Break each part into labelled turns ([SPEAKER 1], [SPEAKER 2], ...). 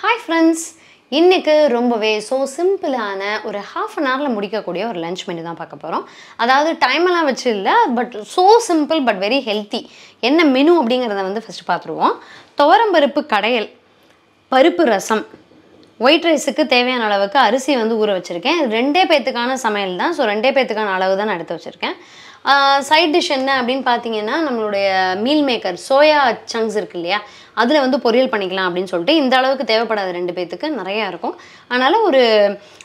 [SPEAKER 1] Hi friends இன்றைக்கு ரொம்பவே so சிம்பிளான ஒரு ஹாஃப் அன் ஹவரில் முடிக்கக்கூடிய ஒரு லஞ்ச் மெனு தான் பார்க்க போகிறோம் அதாவது டைமெல்லாம் வச்சு இல்லை but so simple but very healthy என்ன மெனு அப்படிங்கிறத வந்து ஃபஸ்ட்டு பார்த்துருவோம். துவரம்பருப்பு கடையல் பருப்பு ரசம். ஒயிட் ரைஸுக்கு தேவையான அளவுக்கு அரிசி வந்து ஊற வச்சுருக்கேன். ரெண்டே பேத்துக்கான சமையல் தான். ஸோ ரெண்டே பேத்துக்கான அளவு தான் நான் எடுத்து வச்சுருக்கேன். சைட் டிஷ் என்ன அப்படின்னு பார்த்தீங்கன்னா நம்மளுடைய மீல் மேக்கர் சோயா சங்க்ஸ் இருக்கு இல்லையா? அதில் வந்து பொரியல் பண்ணிக்கலாம் அப்படின்னு சொல்லிட்டு இந்த அளவுக்கு தேவைப்படாது ரெண்டு பேத்துக்கு நிறையா இருக்கும். அதனால் ஒரு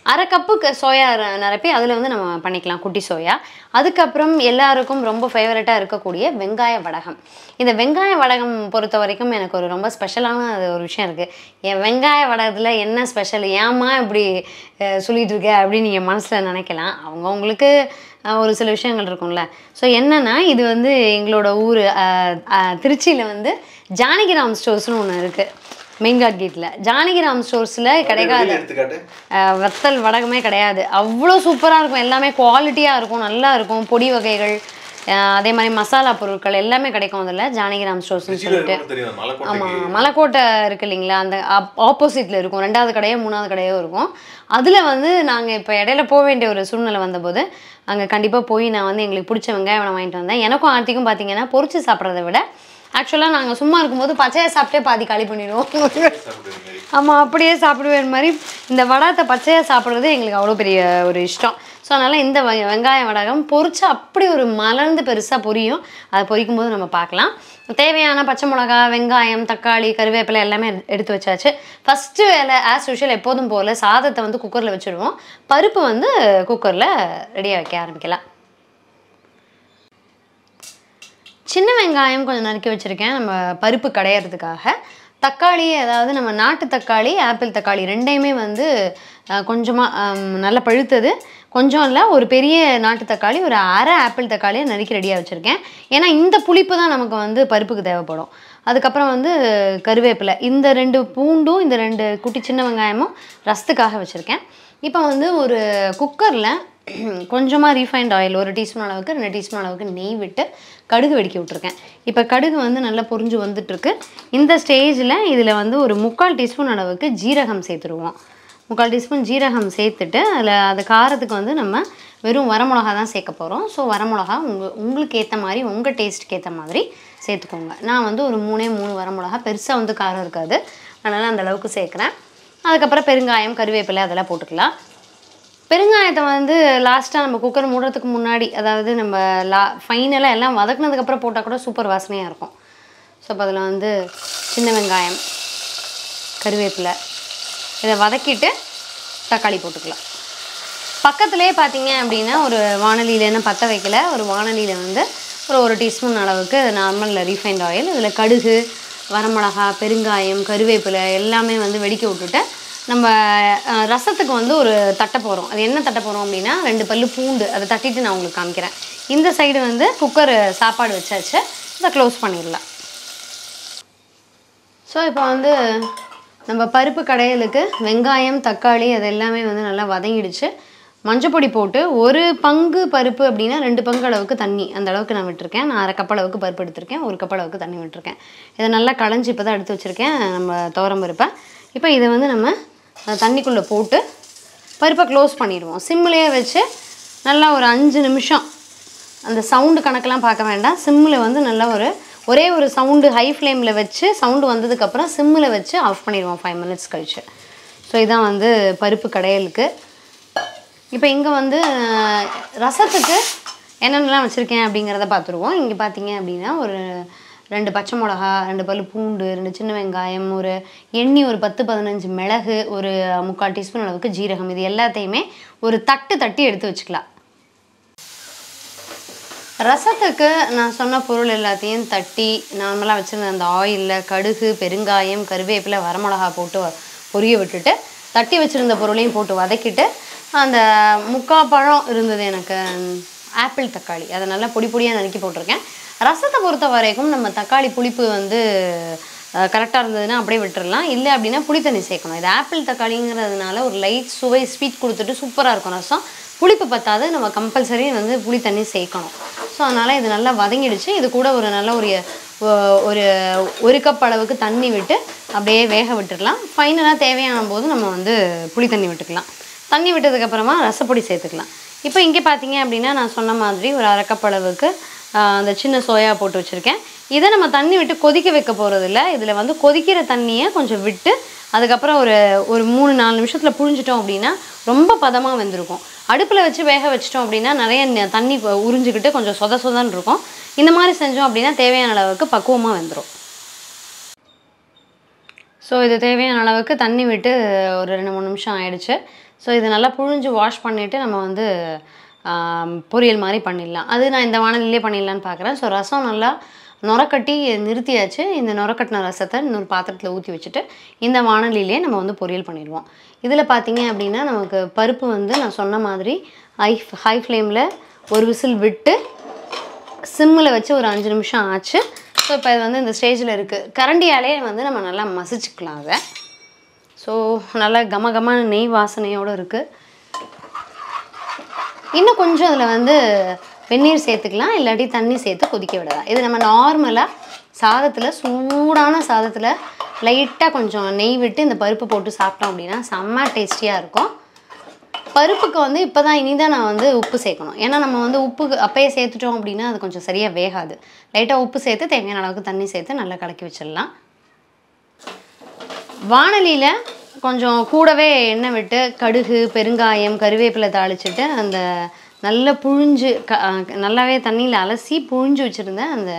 [SPEAKER 1] அரை கப்பு க- சோயா நிரப்பி அதில் வந்து நம்ம பண்ணிக்கலாம் குட்டி சோயா. அதுக்கப்புறம் எல்லாருக்கும் ரொம்ப ஃபேவரட்டாக இருக்கக்கூடிய வெங்காய வடகம். இந்த வெங்காய வடகம் பொறுத்த வரைக்கும் எனக்கு ஒரு ரொம்ப ஸ்பெஷலான அது ஒரு விஷயம் இருக்குது என் வெங்காய வடகத்தில் என்ன ஸ்பெஷல் ஏம்மா இப்படி சொல்லிகிட்டு இருக்க அப்படின்னு நீங்கள் மனசில் நினைக்கலாம். அவங்கவுங்களுக்கு ஒரு சில விஷயங்கள் இருக்கும்ல. ஸோ என்னென்னா இது வந்து எங்களோட ஊர் திருச்சியில் வந்து ஜானகிராம் ஸ்டோர்ஸ்னு ஒன்று இருக்குது மெயின்காட் கேட்டில் ஜானகிராம் ஸ்டோர்ஸில் கிடைக்காது வத்தல் வடகமே கிடையாது. அவ்வளோ சூப்பராக இருக்கும். எல்லாமே குவாலிட்டியாக இருக்கும். நல்லா இருக்கும். பொடி வகைகள் அதே மாதிரி மசாலா பொருட்கள் எல்லாமே கிடைக்கும் அதில் ஜானகிராம் ஸ்டோர்ஸ்னு சொல்லிட்டு. ஆமாம் மலைக்கோட்டை இருக்கு இல்லைங்களா? அந்த ஆப்போசிட்டில் இருக்கும். ரெண்டாவது கடையோ மூணாவது கடையோ இருக்கும். அதில் வந்து நாங்கள் இப்போ இடையில போக வேண்டிய ஒரு சூழ்நிலை வந்தபோது அங்கே கண்டிப்பாக போய் நான் வந்து எங்களுக்கு பிடிச்ச வெங்காயம் வாங்கிட்டு வந்தேன். எனக்கும் ஆர்த்திக்கும் பார்த்தீங்கன்னா பொரிச்சு சாப்பிட்றத விட ஆக்சுவலாக நாங்கள் சும்மா இருக்கும்போது பச்சையை சாப்பிட்டே பாதி காலி பண்ணிடுவோம். ஆமாம் அப்படியே சாப்பிடுவேன் மாதிரி. இந்த வடகத்தை பச்சையாக சாப்பிட்றது எங்களுக்கு அவ்வளோ பெரிய ஒரு இஷ்டம். ஸோ அதனால் இந்த வெ- வெங்காய வடகம் பொரிச்சு அப்படி ஒரு மலர்ந்து பெருசாக பொரியும். அதை பொரிக்கும் போது நம்ம பார்க்கலாம். தேவையான பச்சை மிளகா வெங்காயம் தக்காளி கருவேப்பிலை எல்லாமே எடு- எடுத்து வச்சாச்சு. ஃபஸ்ட்டு வேலை ஆஸ் யூஷுவல் எப்போதும் போல் சாதத்தை வந்து குக்கரில் வச்சுருவோம் பருப்பு வந்து குக்கரில் ரெடியாக வைக்க ஆரம்பிக்கலாம். சின்ன வெங்காயம் கொஞ்சம் நறுக்கி வச்சுருக்கேன். நம்ம பருப்பு கடையிறதுக்காக. தக்காளி அதாவது நம்ம நாட்டு தக்காளி ஆப்பிள் தக்காளி ரெண்டையுமே வந்து கொஞ்சமாக நல்லா பழுத்தது. கொஞ்சம் இல்லை ஒரு பெரிய நாட்டு தக்காளி ஒரு அரை ஆப்பிள் தக்காளியை நறுக்கி ரெடியாக வச்சுருக்கேன். ஏன்னா இந்த புளிப்பு தான் நமக்கு வந்து பருப்புக்கு தேவைப்படும். அதுக்கப்புறம் வந்து கருவேப்பிலை. இந்த ரெண்டு பூண்டும் இந்த ரெண்டு குட்டி சின்ன வெங்காயமும் ரசத்துக்காக வச்சுருக்கேன். இப்போ வந்து ஒரு குக்கரில் கொஞ்சமாக ரீஃபைண்ட் ஆயில் ஒரு டீஸ்பூன் அளவுக்கு ரெண்டு டீஸ்பூன் அளவுக்கு நெய் விட்டு கடுகு வெடிக்க விட்ருக்கேன் இப்போ கடுகு வந்து நல்லா பொறிஞ்சு வந்துட்டுருக்கு. இந்த ஸ்டேஜில் இதில் வந்து ஒரு முக்கால் டீஸ்பூன் அளவுக்கு ஜீரகம் சேர்த்துருவோம். முக்கால் டீஸ்பூன் ஜீரகம் சேர்த்துட்டு அதில் அது காரத்துக்கு வந்து நம்ம வெறும் வரமிளகா தான் சேர்க்க போகிறோம் ஸோ வரமிளகா உங்கள் உங்களுக்கு ஏற்ற மாதிரி உங்கள் டேஸ்ட்டுக்கு ஏற்ற மாதிரி சேர்த்துக்கோங்க. நான் வந்து ஒரு மூணே மூணு வரமிளகா பெருசாக வந்து காரம் இருக்காது. அதனால் அந்தளவுக்கு சேர்க்குறேன். அதுக்கப்புறம் பெருங்காயம் கருவேப்பிலை அதெல்லாம் போட்டுக்கலாம். பெருங்காயத்தை வந்து லாஸ்ட்டாக நம்ம குக்கர் மூடுறதுக்கு முன்னாடி அதாவது நம்ம லா ஃபைனலாக எல்லாம் வதக்குனதுக்கப்புறம் போட்டால் கூட சூப்பர் வாசனையாக இருக்கும். ஸோ அப்போ அதில் வந்து சின்ன வெங்காயம் கருவேப்பிலை இதை வதக்கிட்டு தக்காளி போட்டுக்கலாம். பக்கத்துலேயே பார்த்தீங்க அப்படின்னா ஒரு வானலியிலன்னு பற்ற வைக்கல ஒரு வானலியில் வந்து ஒரு ஒரு டீஸ்பூன் அளவுக்கு நார்மல் ரீஃபைண்ட் ஆயில் இதில் கடுகு வரமிளகா பெருங்காயம் கருவேப்பிலை எல்லாமே வந்து வெடிக்க விட்டுட்டு நம்ம ரசத்துக்கு வந்து ஒரு தட்டை போகிறோம் அது என்ன தட்டை போகிறோம் அப்படின்னா ரெண்டு பல்லு பூண்டு. அதை தட்டிட்டு நான் உங்களுக்கு காமிக்கிறேன். இந்த சைடு வந்து குக்கர் சாப்பாடு வச்சாச்சு. இதை க்ளோஸ் பண்ணிடலாம். ஸோ இப்போ வந்து நம்ம பருப்பு கடையலுக்கு வெங்காயம் தக்காளி அது எல்லாமே வந்து நல்லா வதங்கிடுச்சு. மஞ்சப்பொடி போட்டு ஒரு பங்கு பருப்பு அப்படின்னா ரெண்டு பங்கு அளவுக்கு தண்ணி. அந்த அளவுக்கு நான் விட்டுருக்கேன். நான் அரை கப் அளவுக்கு பருப்பு எடுத்திருக்கேன். ஒரு கப் அளவுக்கு தண்ணி விட்டுருக்கேன். இதை நல்லா களைஞ்சி இப்போ தான் எடுத்து வச்சுருக்கேன். நம்ம துவரம் பருப்பை. இப்போ இதை வந்து நம்ம தண்ணிக்குள்ளே போட்டு பருப்பை க்ளோஸ் பண்ணிடுவோம். சிம்மிலேயே வச்சு நல்லா ஒரு அஞ்சு நிமிஷம் அந்த சவுண்டு கணக்கெல்லாம் பார்க்க வேண்டாம். சிம்மில் வந்து நல்லா ஒரு ஒரே ஒரு சவுண்டு ஹை ஃப்ளேமில் வச்சு சவுண்டு வந்ததுக்கப்புறம் சிம்மில் வச்சு ஆஃப் பண்ணிடுவோம் ஃபைவ் மினிட்ஸ் கழிச்சு. ஸோ இதான் வந்து பருப்பு கடையலுக்கு. இப்போ இங்கே வந்து ரசத்துக்கு என்னென்னலாம் வச்சுருக்கேன் அப்படிங்கிறத பார்த்துருவோம். இங்கே பார்த்தீங்க அப்படின்னா ஒரு ரெண்டு பச்சை மிளகா ரெண்டு பல்லு பூண்டு ரெண்டு சின்ன வெங்காயம் ஒரு எண்ணெய் ஒரு பத்து பதினஞ்சு மிளகு ஒரு முக்கால் டீஸ்பூன் அளவுக்கு ஜீரகம். இது எல்லாத்தையுமே ஒரு தட்டு தட்டி எடுத்து வச்சுக்கலாம். ரசத்துக்கு நான் சொன்ன பொருள் எல்லாத்தையும் தட்டி நார்மலாக வச்சுருந்த அந்த ஆயிலில் கடுகு பெருங்காயம் கருவேப்பிலை வரமிளகா போட்டு வ- பொரிய விட்டுட்டு தட்டி வச்சுருந்த பொருளையும் போட்டு வதக்கிட்டு அந்த முக்கால் பழம் இருந்தது எனக்கு ஆப்பிள் தக்காளி. அதை நல்லா பொடி பொடியாக நறுக்கி போட்டிருக்கேன். ரசத்தை பொறுத்த வரைக்கும் நம்ம தக்காளி புளிப்பு வந்து கரெக்டாக இருந்ததுன்னா அப்படியே விட்டுடலாம் இல்லை அப்படின்னா புளி தண்ணி சேர்க்கணும். இது ஆப்பிள் தக்காளிங்கிறதுனால ஒரு லைட் சுவை ஸ்வீட் கொடுத்துட்டு சூப்பராக இருக்கும் ரசம். புளிப்பு பற்றாது நம்ம கம்பல்சரி வந்து புளி தண்ணி சேர்க்கணும். ஸோ அதனால் இது நல்லா வதங்கிடுச்சு. இது கூட ஒரு நல்ல ஒரு ஒரு ஒரு கப் அளவுக்கு தண்ணி விட்டு அப்படியே வேக விட்டுடலாம் ஃபைனலாக தேவையான போது நம்ம வந்து புளி தண்ணி விட்டுக்கலாம். தண்ணி விட்டதுக்கப்புறமா ரசப்பொடி சேர்த்துக்கலாம். இப்போ இங்கே பார்த்தீங்க அப்படின்னா நான் சொன்ன மாதிரி ஒரு அரைக்கப்பளவுக்கு அளவுக்கு அந்த சின்ன சோயா போட்டு வச்சுருக்கேன். இதை நம்ம தண்ணி விட்டு கொதிக்க வைக்க போகிறதில்ல இதில் வந்து கொதிக்கிற தண்ணியை கொஞ்சம் விட்டு அதுக்கப்புறம் ஒரு ஒரு மூணு நாலு நிமிஷத்தில் புழிஞ்சிட்டோம் அப்படின்னா ரொம்ப பதமாக வெந்திருக்கும். அடுப்பில் வச்சு வேக வச்சிட்டோம் அப்படின்னா நிறைய தண்ணி உறிஞ்சிக்கிட்டு கொஞ்சம் சொத சொதன்னு இருக்கும். இந்த மாதிரி செஞ்சோம் அப்படின்னா தேவையான அளவுக்கு பக்குவமாக வெந்துடும் ஸோ இது தேவையான அளவுக்கு தண்ணி விட்டு ஒரு ரெண்டு மூணு நிமிஷம் ஆயிடுச்சு. ஸோ இது நல்லா புழிஞ்சு வாஷ் பண்ணிவிட்டு நம்ம வந்து பொரியல் மாதிரி பண்ணிடலாம். அது நான் இந்த வானலிலே பண்ணிடலான்னு பார்க்குறேன். ஸோ ரசம் நல்லா நுரக்கட்டி நிறுத்தியாச்சு. இந்த நுரக்கட்டின ரசத்தை இன்னொரு பாத்திரத்தில் ஊற்றி வச்சுட்டு இந்த வானொலியிலே நம்ம வந்து பொரியல் பண்ணிடுவோம். இதில் பார்த்தீங்க அப்படின்னா நமக்கு பருப்பு வந்து நான் சொன்ன மாதிரி ஹை ஹை ஃப்ளேமில் ஒரு விசில் விட்டு சிம்மில் வச்சு ஒரு அஞ்சு நிமிஷம் ஆச்சு. ஸோ இப்போ இது வந்து இந்த ஸ்டேஜில் இருக்குது கரண்டியாலே வந்து நம்ம நல்லா மசிச்சுக்கலாம் அதை. ஸோ நல்லா கம நெய் வாசனையோடு இருக்குது இன்னும் கொஞ்சம் அதில் வந்து வெந்நீர் சேர்த்துக்கலாம் இல்லாட்டி தண்ணி சேர்த்து கொதிக்க விடலாம். இது நம்ம நார்மலாக சாதத்தில் சூடான சாதத்தில் லைட்டாக கொஞ்சம் நெய் விட்டு இந்த பருப்பு போட்டு சாப்பிட்டோம் அப்படின்னா செம்ம டேஸ்டியாக இருக்கும். பருப்புக்கு வந்து இப்போ தான் இனி தான் நான் வந்து உப்பு சேர்க்கணும். ஏன்னா நம்ம வந்து உப்பு அப்பயே சேர்த்துட்டோம் அப்படின்னா அது கொஞ்சம் சரியாக வேகாது. லைட்டாக உப்பு சேர்த்து தேவையான அளவுக்கு தண்ணி சேர்த்து நல்லா கலக்கி வச்சிடலாம். வானலியில் கொஞ்சம் கூடவே எண்ணெய் விட்டு கடுகு பெருங்காயம் கருவேப்பிலை தாளிச்சிட்டு அந்த நல்ல புழிஞ்சு க நல்லாவே தண்ணியில் அலசி புழிஞ்சு வச்சுருந்த அந்த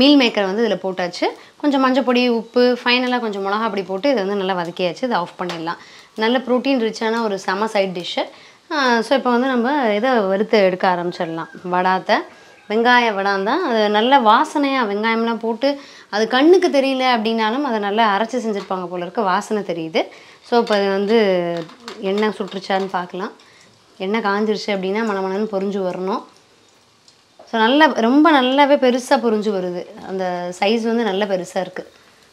[SPEAKER 1] மீல் மேக்கரை வந்து இதில் போட்டாச்சு. கொஞ்சம் மஞ்சள் பொடி உப்பு ஃபைனலாக கொஞ்சம் மிளகா பொடி போட்டு இதை வந்து நல்லா வதக்கியாச்சு. இதை ஆஃப் பண்ணிடலாம். நல்ல ப்ரோட்டீன் ரிச்சான ஒரு செம சைட் டிஷ்ஷு ஸோ இப்போ வந்து நம்ம இதை வறுத்து எடுக்க ஆரம்பிச்சிடலாம். வடாத்தை வெங்காய வடாந்தான். அது நல்ல வாசனையாக வெங்காயம்லாம் போட்டு அது கண்ணுக்கு தெரியல அப்படின்னாலும் அதை நல்லா அரைச்சி செஞ்சுருப்பாங்க போல இருக்க. வாசனை தெரியுது. ஸோ இப்போ அது வந்து எண்ணெய் சுட்டுருச்சான்னு பார்க்கலாம். எண்ணெய் காஞ்சிருச்சு அப்படின்னா மணமணன்னு பொரிஞ்சு வரணும். ஸோ நல்லா ரொம்ப நல்லாவே பெருசாக பொறிஞ்சு வருது. அந்த சைஸ் வந்து நல்ல பெருசாக இருக்குது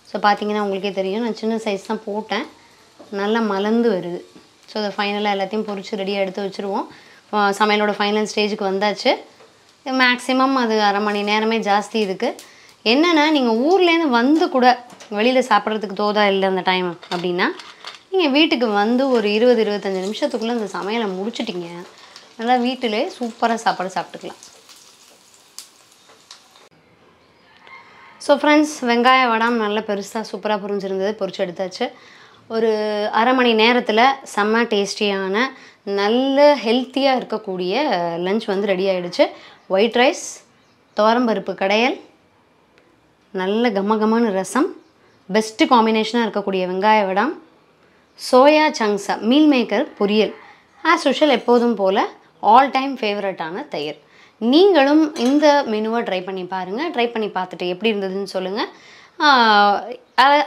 [SPEAKER 1] ஸோ பார்த்தீங்கன்னா உங்களுக்கே தெரியும். நான் சின்ன சைஸ் தான் போட்டேன். நல்லா மலர்ந்து வருது. ஸோ அதை ஃபைனலாக எல்லாத்தையும் பொறிச்சு ரெடியாக எடுத்து வச்சுருவோம். சமையலோட ஃபைனல் ஸ்டேஜுக்கு வந்தாச்சு. மேக்ஸிமம் அது அரை மணி நேரமே ஜாஸ்தி இருக்குது என்னென்னா நீங்கள் ஊர்லேருந்து வந்து கூட வெளியில் சாப்பிட்றதுக்கு தோதா இல்லை அந்த டைம் அப்படின்னா நீங்கள் வீட்டுக்கு வந்து ஒரு இருபது இருபத்தஞ்சி நிமிஷத்துக்குள்ளே அந்த சமையலை முடிச்சிட்டிங்க. நல்லா வீட்டிலே சூப்பராக சாப்பாடு சாப்பிட்டுக்கலாம். ஸோ ஃப்ரெண்ட்ஸ் வெங்காய வடாம் நல்லா பெருசாக சூப்பராக புரிஞ்சிருந்தது. பொறிச்சு எடுத்தாச்சு. ஒரு அரை மணி நேரத்தில் செம்ம டேஸ்டியான நல்ல ஹெல்த்தியாக இருக்கக்கூடிய லஞ்ச் வந்து ரெடி ஆகிடுச்சு ஒயிட் ரைஸ் துவரம்பருப்பு கடையல் நல்ல கம கமன்னு ரசம். பெஸ்ட்டு காம்பினேஷனாக இருக்கக்கூடிய வெங்காய வடம். சோயா சங்ஸா மீல் மேக்கர் பொரியல். ஆஸ் யூஷுவல் எப்போதும் போல் ஆல் டைம் ஃபேவரட்டான தயிர். நீங்களும் இந்த மெனுவை ட்ரை பண்ணி பாருங்கள் ட்ரை பண்ணி பார்த்துட்டு எப்படி இருந்ததுன்னு சொல்லுங்கள்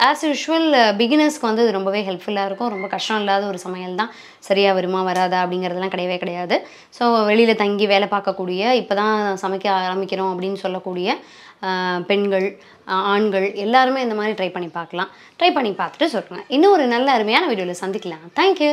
[SPEAKER 1] ஆஸ் யூஷுவல் பிகினர்ஸ்க்கு வந்து இது ரொம்பவே ஹெல்ப்ஃபுல்லாக இருக்கும். ரொம்ப கஷ்டம் இல்லாத ஒரு சமையல் தான். சரியாக வருமா வராதா அப்படிங்கிறதெல்லாம் கிடையவே கிடையாது. ஸோ வெளியில் தங்கி வேலை பார்க்கக்கூடிய இப்போ தான் சமைக்க ஆரம்பிக்கிறோம் அப்படின்னு சொல்லக்கூடிய பெண்கள் ஆண்கள் எல்லாருமே இந்த மாதிரி ட்ரை பண்ணி பார்க்கலாம். ட்ரை பண்ணி பார்த்துட்டு சொல்லுங்கள் இன்னும் ஒரு நல்ல அருமையான வீடியோவில் சந்திக்கலாம். தேங்க்யூ